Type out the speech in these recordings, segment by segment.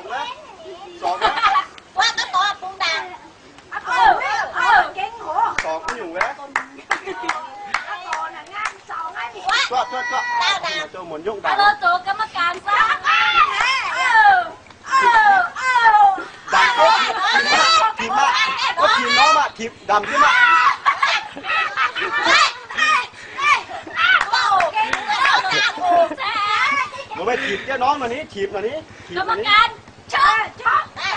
องนะสองนะว่าก็ตัวปุงดังเออเออเก่งหัวสองก็อยู่วะก็ก็ก็เจ้าหมุนยกดาวเราโวกรรมการซะดังก็ทีมมากก็ทีมน้องมากทีมดำที่มากหนูไปถีบเจ้าน้องหน่นี้ถีบหน่นี้กรรมการ ชอกชอบแน่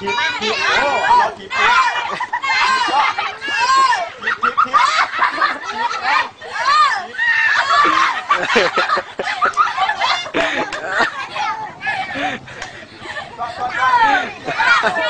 ถีบถีบโอ้เราถีบถีบถีบ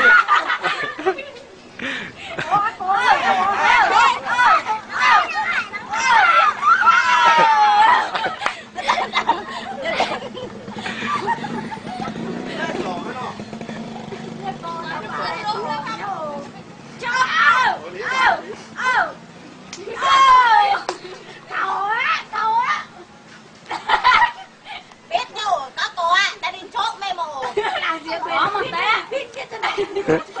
诶